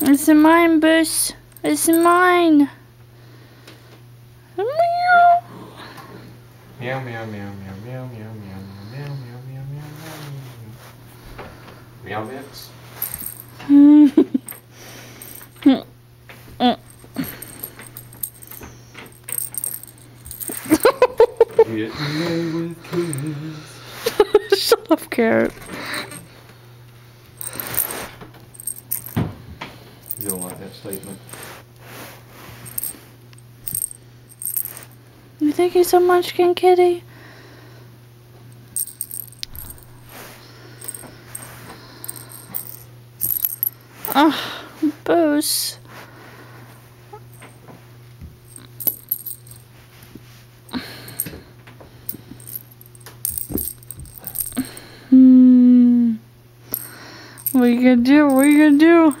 It's mine, Boost. It's mine. Meow. Meow, meow, meow, meow, meow, meow, meow, meow, meow, meow, meow, meow. Meow away with kids. Shut up, Carrot. you don't like that statement. You thank you so much, King Kitty. Ugh, Boos. Hmm. What are you gonna do? What are you gonna do?